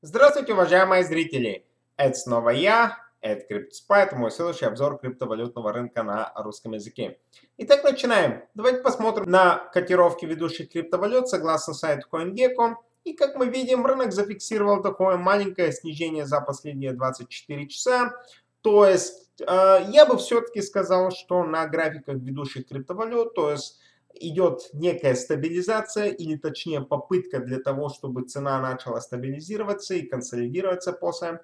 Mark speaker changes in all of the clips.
Speaker 1: Здравствуйте, уважаемые зрители! Это снова я, это CryptoSpy, это мой следующий обзор криптовалютного рынка на русском языке. Итак, начинаем. Давайте посмотрим на котировки ведущих криптовалют согласно сайту CoinGecko. И как мы видим, рынок зафиксировал такое маленькое снижение за последние 24 часа. То есть, э, я бы все-таки сказал, что на графиках ведущих криптовалют, то есть идет некая стабилизация или точнее попытка для того, чтобы цена начала стабилизироваться и консолидироваться после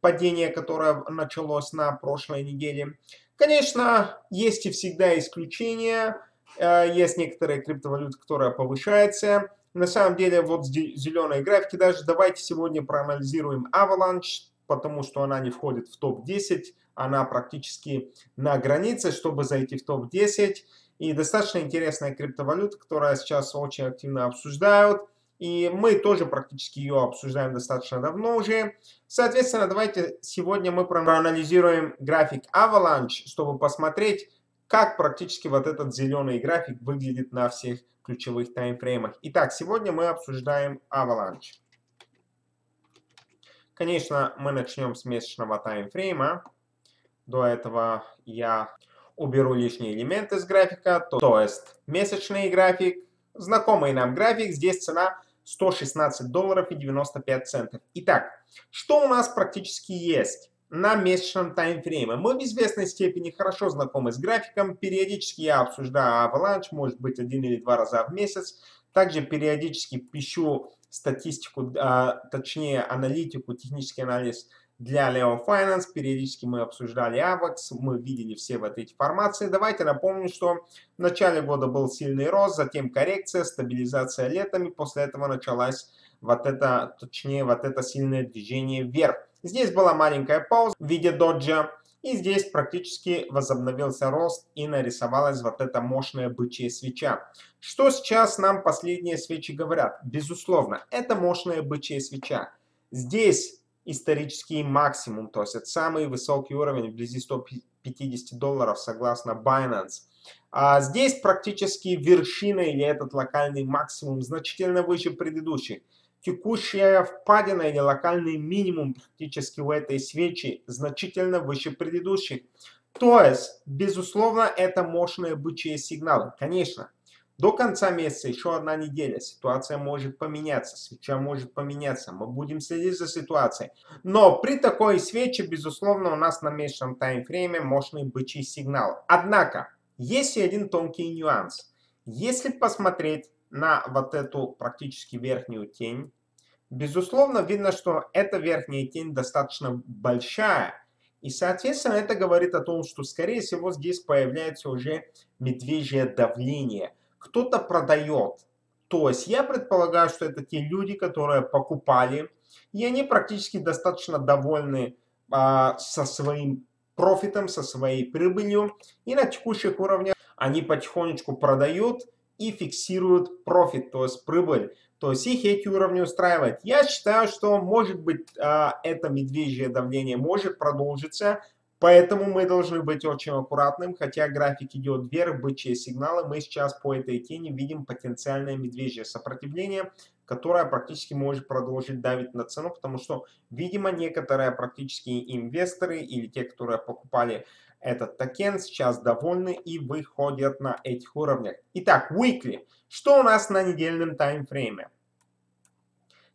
Speaker 1: падения, которое началось на прошлой неделе. Конечно, есть и всегда исключения. Э, есть некоторые криптовалюты, которые повышаются. На самом деле, вот зеленые графики даже. Давайте сегодня проанализируем Avalanche, потому что она не входит в топ-10. Она практически на границе, чтобы зайти в топ-10. И достаточно интересная криптовалюта, которая сейчас очень активно обсуждают. И мы тоже практически ее обсуждаем достаточно давно уже. Соответственно, давайте сегодня мы проанализируем график Avalanche, чтобы посмотреть, как практически вот этот зеленый график выглядит на всех ключевых таймфреймах. Итак, сегодня мы обсуждаем Avalanche. Конечно, мы начнем с месячного таймфрейма. До этого я уберу лишние элементы с графика, то, то есть месячный график, знакомый нам график, здесь цена 116 долларов и 95 центов. Итак, что у нас практически есть на месячном таймфрейме? Мы в известной степени хорошо знакомы с графиком, периодически я обсуждаю Avalanche, может быть один или два раза в месяц, также периодически пишу статистику, а, точнее аналитику, технический анализ для Leo Finance. Периодически мы обсуждали AVAX, мы видели все вот эти формации. Давайте напомню, что в начале года был сильный рост, затем коррекция, стабилизация летами. После этого началась вот это, точнее, вот это сильное движение вверх. Здесь была маленькая пауза в виде доджа. И здесь практически возобновился рост и нарисовалась вот эта мощная бычья свеча. Что сейчас нам последние свечи говорят? Безусловно, это мощная бычья свеча. Здесь исторический максимум, то есть это самый высокий уровень вблизи 150 долларов согласно Binance. А здесь практически вершина или этот локальный максимум значительно выше предыдущих. Текущая впадина или локальный минимум практически у этой свечи значительно выше предыдущих. То есть, безусловно, это мощные бычьи сигналы. Конечно, до конца месяца еще одна неделя. Ситуация может поменяться, свеча может поменяться. Мы будем следить за ситуацией. Но при такой свече, безусловно, у нас на месячном таймфрейме мощный бычий сигнал. Однако, есть и один тонкий нюанс. Если посмотреть на вот эту практически верхнюю тень, безусловно, видно, что эта верхняя тень достаточно большая. И, соответственно, это говорит о том, что, скорее всего, здесь появляется уже медвежье давление – кто-то продает. То есть я предполагаю, что это те люди, которые покупали, и они практически достаточно довольны а, со своим профитом, со своей прибылью. И на текущих уровнях они потихонечку продают и фиксируют профит, то есть прибыль. То есть их эти уровни устраивают. Я считаю, что может быть а, это медвежье давление может продолжиться, Поэтому мы должны быть очень аккуратным, хотя график идет вверх, бычьи сигналы, мы сейчас по этой тени видим потенциальное медвежье сопротивление, которое практически может продолжить давить на цену, потому что, видимо, некоторые практически инвесторы или те, которые покупали этот токен, сейчас довольны и выходят на этих уровнях. Итак, weekly. Что у нас на недельном таймфрейме?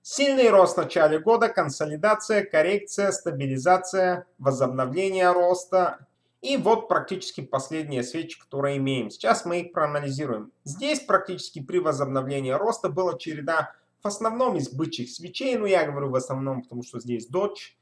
Speaker 1: Сильный рост в начале года, консолидация, коррекция, стабилизация, возобновление роста. И вот практически последние свечи, которые имеем. Сейчас мы их проанализируем. Здесь практически при возобновлении роста была череда в основном из бычьих свечей. Ну, я говорю в основном, потому что здесь Dodge,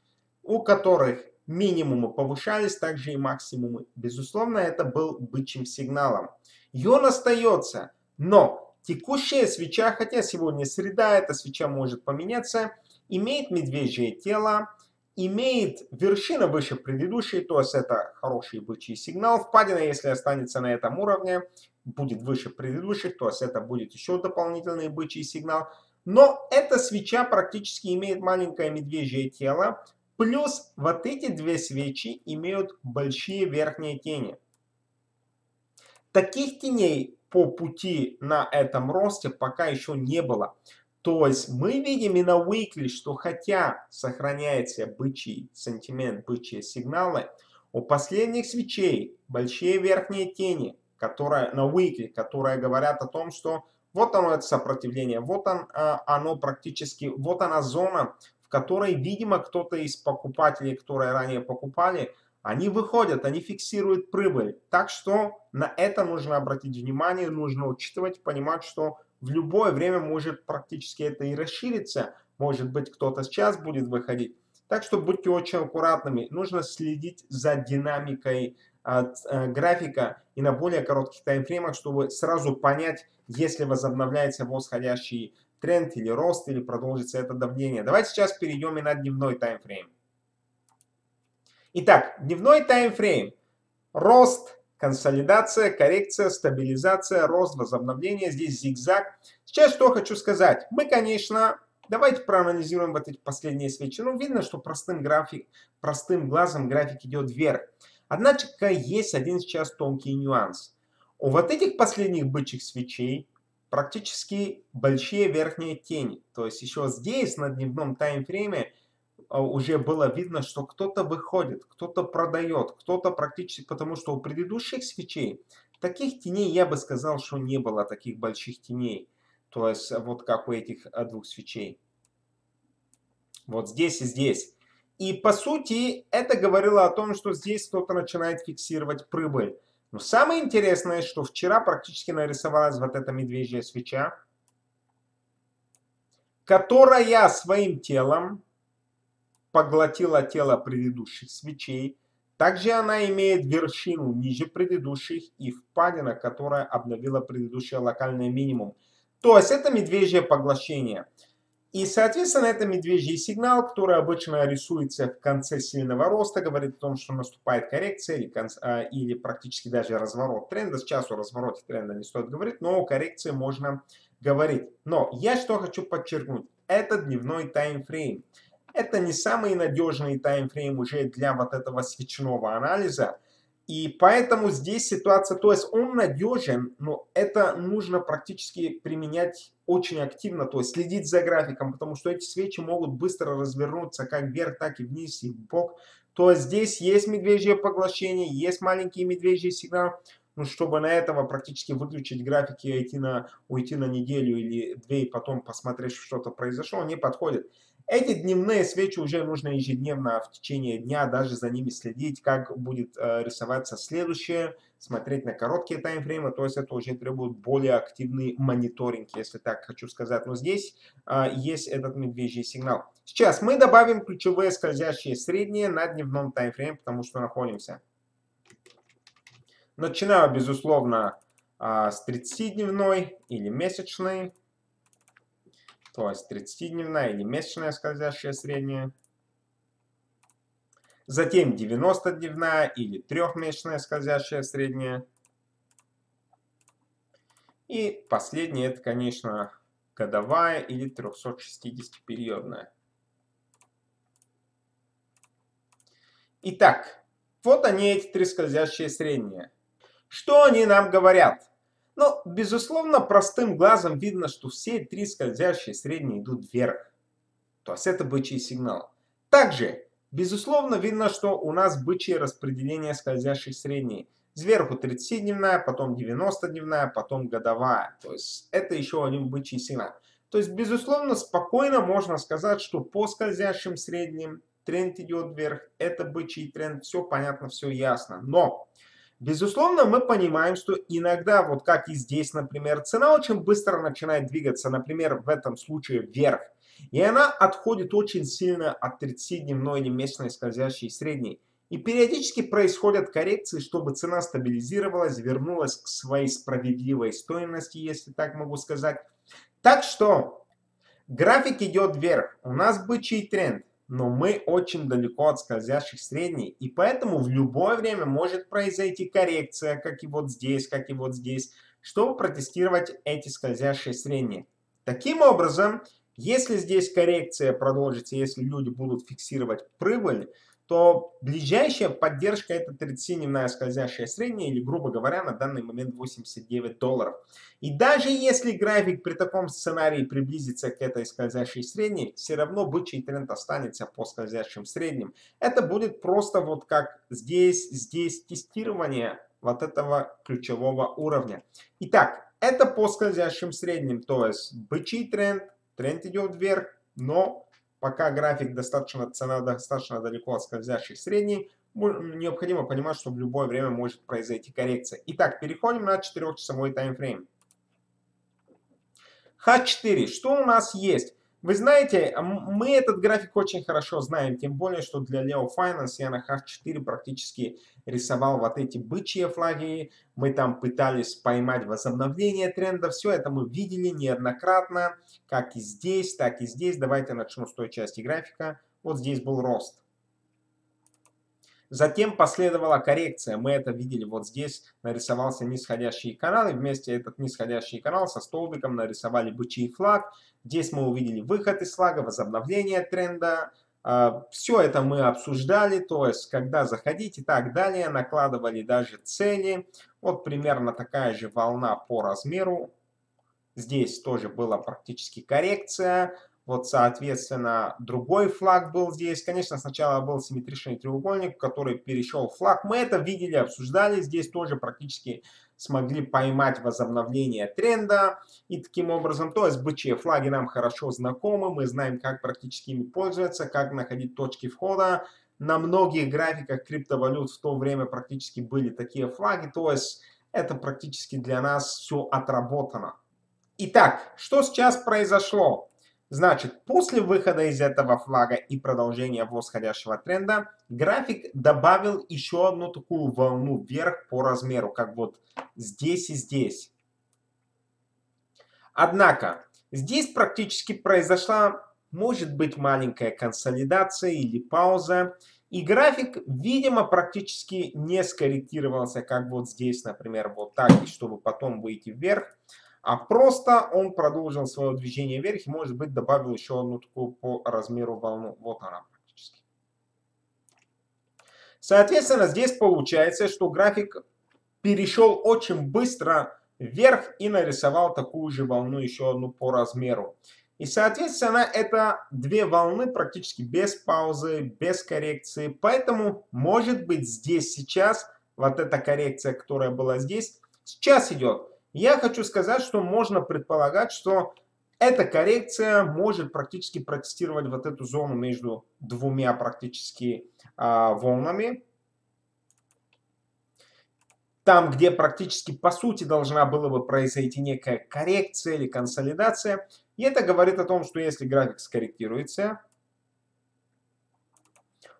Speaker 1: у которых минимумы повышались, также и максимумы. Безусловно, это был бычьим сигналом. И он остается. Но Текущая свеча, хотя сегодня среда, эта свеча может поменяться, имеет медвежье тело, имеет вершина выше предыдущей, то есть это хороший бычий сигнал. Впадина, если останется на этом уровне, будет выше предыдущих, то есть это будет еще дополнительный бычий сигнал. Но эта свеча практически имеет маленькое медвежье тело, плюс вот эти две свечи имеют большие верхние тени. Таких теней по пути на этом росте пока еще не было. То есть мы видим и на weekly, что хотя сохраняется бычий сантимент, бычьи сигналы, у последних свечей большие верхние тени, которые на weekly, которые говорят о том, что вот оно это сопротивление, вот он, а, оно практически, вот она зона, в которой, видимо, кто-то из покупателей, которые ранее покупали, они выходят, они фиксируют прибыль. Так что на это нужно обратить внимание, нужно учитывать, понимать, что в любое время может практически это и расшириться. Может быть, кто-то сейчас будет выходить. Так что будьте очень аккуратными. Нужно следить за динамикой от, э, графика и на более коротких таймфреймах, чтобы сразу понять, если возобновляется восходящий тренд или рост, или продолжится это давление. Давайте сейчас перейдем и на дневной таймфрейм. Итак, дневной таймфрейм. Рост, консолидация, коррекция, стабилизация, рост, возобновление. Здесь зигзаг. Сейчас что хочу сказать. Мы, конечно, давайте проанализируем вот эти последние свечи. Ну, видно, что простым, график, простым глазом график идет вверх. Однако есть один сейчас тонкий нюанс. У вот этих последних бычьих свечей практически большие верхние тени. То есть еще здесь на дневном таймфрейме уже было видно, что кто-то выходит, кто-то продает, кто-то практически, потому что у предыдущих свечей таких теней, я бы сказал, что не было таких больших теней. То есть вот как у этих а, двух свечей. Вот здесь и здесь. И по сути это говорило о том, что здесь кто-то начинает фиксировать прибыль. Но самое интересное, что вчера практически нарисовалась вот эта медвежья свеча, которая своим телом поглотила тело предыдущих свечей. Также она имеет вершину ниже предыдущих и впадина, которая обновила предыдущее локальное минимум. То есть это медвежье поглощение. И, соответственно, это медвежий сигнал, который обычно рисуется в конце сильного роста, говорит о том, что наступает коррекция или, а, или практически даже разворот тренда. Сейчас о развороте тренда не стоит говорить, но о коррекции можно говорить. Но я что хочу подчеркнуть. Это дневной таймфрейм. Это не самый надежный таймфрейм уже для вот этого свечного анализа. И поэтому здесь ситуация, то есть он надежен, но это нужно практически применять очень активно, то есть следить за графиком, потому что эти свечи могут быстро развернуться как вверх, так и вниз, и в бок. То есть здесь есть медвежье поглощение, есть маленький медвежий сигнал, ну, чтобы на этого практически выключить графики и уйти на, уйти на неделю или две и потом посмотреть, что что-то произошло, не подходит. Эти дневные свечи уже нужно ежедневно в течение дня даже за ними следить, как будет э, рисоваться следующее, смотреть на короткие таймфреймы, то есть это уже требует более активный мониторинг, если так хочу сказать. Но здесь э, есть этот медвежий сигнал. Сейчас мы добавим ключевые скользящие средние на дневном таймфрейме, потому что находимся. Начинаю, безусловно, э, с 30-дневной или месячной то есть 30-дневная или месячная скользящая средняя. Затем 90-дневная или трехмесячная скользящая средняя. И последняя это, конечно, годовая или 360-периодная. Итак, вот они эти три скользящие средние. Что они нам говорят? Но, безусловно, простым глазом видно, что все три скользящие средние идут вверх. То есть это бычий сигнал. Также, безусловно, видно, что у нас бычье распределение скользящих средней. Сверху 30-дневная, потом 90-дневная, потом годовая. То есть это еще один бычий сигнал. То есть, безусловно, спокойно можно сказать, что по скользящим средним тренд идет вверх. Это бычий тренд. Все понятно, все ясно. Но Безусловно, мы понимаем, что иногда, вот как и здесь, например, цена очень быстро начинает двигаться, например, в этом случае вверх. И она отходит очень сильно от 30-дневной или скользящей средней. И периодически происходят коррекции, чтобы цена стабилизировалась, вернулась к своей справедливой стоимости, если так могу сказать. Так что график идет вверх. У нас бычий тренд но мы очень далеко от скользящих средних, и поэтому в любое время может произойти коррекция, как и вот здесь, как и вот здесь, чтобы протестировать эти скользящие средние. Таким образом, если здесь коррекция продолжится, если люди будут фиксировать прибыль, то ближайшая поддержка это 37-дневная скользящая средняя или, грубо говоря, на данный момент 89 долларов. И даже если график при таком сценарии приблизится к этой скользящей средней, все равно бычий тренд останется по скользящим средним. Это будет просто вот как здесь, здесь тестирование вот этого ключевого уровня. Итак, это по скользящим средним, то есть бычий тренд, тренд идет вверх, но пока график достаточно, цена достаточно далеко от скользящей средней, необходимо понимать, что в любое время может произойти коррекция. Итак, переходим на 4-часовой таймфрейм. H4. Что у нас есть? Вы знаете, мы этот график очень хорошо знаем, тем более, что для Leo Finance я на H4 практически рисовал вот эти бычьи флаги. Мы там пытались поймать возобновление тренда. Все это мы видели неоднократно, как и здесь, так и здесь. Давайте начну с той части графика. Вот здесь был рост. Затем последовала коррекция. Мы это видели вот здесь. Нарисовался нисходящий канал. И вместе этот нисходящий канал со столбиком нарисовали бычий флаг. Здесь мы увидели выход из флага, возобновление тренда. А, Все это мы обсуждали, то есть когда заходить и так далее, накладывали даже цели. Вот примерно такая же волна по размеру. Здесь тоже была практически коррекция. Вот, соответственно, другой флаг был здесь. Конечно, сначала был симметричный треугольник, который перешел флаг. Мы это видели, обсуждали. Здесь тоже практически смогли поймать возобновление тренда. И таким образом, то есть бычьи флаги нам хорошо знакомы. Мы знаем, как практически ими пользоваться, как находить точки входа. На многих графиках криптовалют в то время практически были такие флаги. То есть это практически для нас все отработано. Итак, что сейчас произошло? Значит, после выхода из этого флага и продолжения восходящего тренда, график добавил еще одну такую волну вверх по размеру, как вот здесь и здесь. Однако, здесь практически произошла, может быть, маленькая консолидация или пауза. И график, видимо, практически не скорректировался, как вот здесь, например, вот так, чтобы потом выйти вверх а просто он продолжил свое движение вверх и, может быть, добавил еще одну такую по размеру волну. Вот она практически. Соответственно, здесь получается, что график перешел очень быстро вверх и нарисовал такую же волну, еще одну по размеру. И, соответственно, это две волны практически без паузы, без коррекции. Поэтому, может быть, здесь сейчас, вот эта коррекция, которая была здесь, сейчас идет я хочу сказать, что можно предполагать, что эта коррекция может практически протестировать вот эту зону между двумя практически а, волнами. Там, где практически по сути должна была бы произойти некая коррекция или консолидация. И это говорит о том, что если график скорректируется,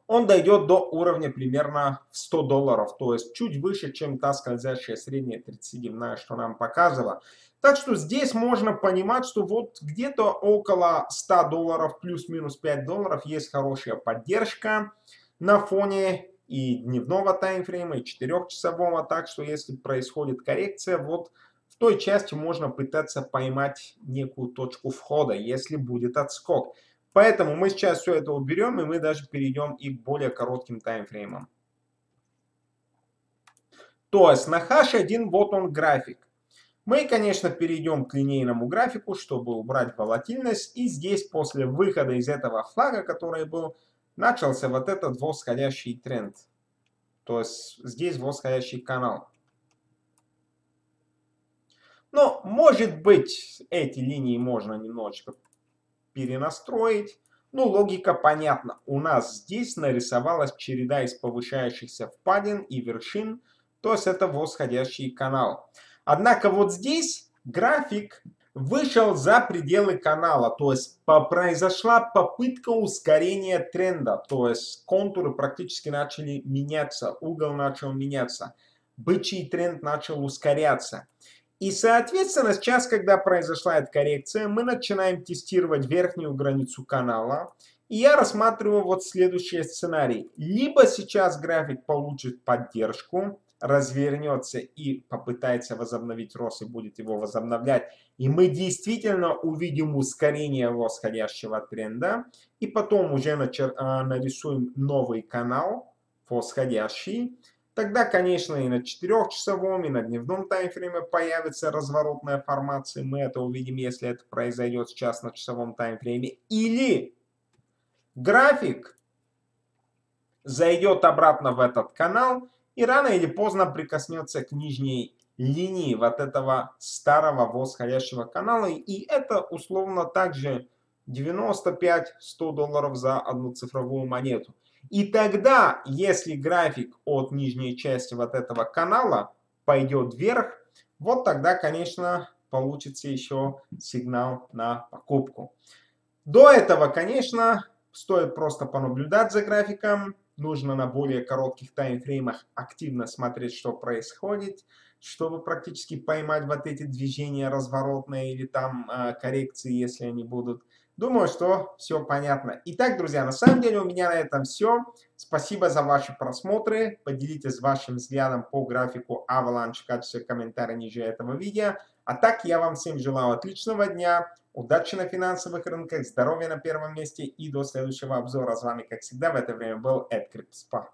Speaker 1: он дойдет до уровня примерно в 100 долларов, то есть чуть выше, чем та скользящая средняя 30-дневная, что нам показывала. Так что здесь можно понимать, что вот где-то около 100 долларов плюс-минус 5 долларов есть хорошая поддержка на фоне и дневного таймфрейма, и 4-часового. Так что если происходит коррекция, вот в той части можно пытаться поймать некую точку входа, если будет отскок. Поэтому мы сейчас все это уберем, и мы даже перейдем и к более коротким таймфреймам. То есть на H1 вот он график. Мы, конечно, перейдем к линейному графику, чтобы убрать волатильность. И здесь после выхода из этого флага, который был, начался вот этот восходящий тренд. То есть здесь восходящий канал. Но, может быть, эти линии можно немножечко перенастроить. Ну, логика понятна. У нас здесь нарисовалась череда из повышающихся впадин и вершин, то есть это восходящий канал. Однако вот здесь график вышел за пределы канала, то есть произошла попытка ускорения тренда, то есть контуры практически начали меняться, угол начал меняться, бычий тренд начал ускоряться. И, соответственно, сейчас, когда произошла эта коррекция, мы начинаем тестировать верхнюю границу канала. И я рассматриваю вот следующий сценарий. Либо сейчас график получит поддержку, развернется и попытается возобновить рост и будет его возобновлять. И мы действительно увидим ускорение восходящего тренда. И потом уже а, нарисуем новый канал восходящий. Тогда, конечно, и на 4-часовом, и на дневном таймфрейме появится разворотная формация. Мы это увидим, если это произойдет сейчас на часовом таймфрейме. Или график зайдет обратно в этот канал и рано или поздно прикоснется к нижней линии вот этого старого восходящего канала. И это условно также 95-100 долларов за одну цифровую монету. И тогда, если график от нижней части вот этого канала пойдет вверх, вот тогда, конечно, получится еще сигнал на покупку. До этого, конечно, стоит просто понаблюдать за графиком, нужно на более коротких таймфреймах активно смотреть, что происходит, чтобы практически поймать вот эти движения разворотные или там э, коррекции, если они будут. Думаю, что все понятно. Итак, друзья, на самом деле у меня на этом все. Спасибо за ваши просмотры. Поделитесь вашим взглядом по графику Avalanche в качестве комментария ниже этого видео. А так, я вам всем желаю отличного дня, удачи на финансовых рынках, здоровья на первом месте и до следующего обзора. С вами, как всегда, в это время был Эд Криптоспа.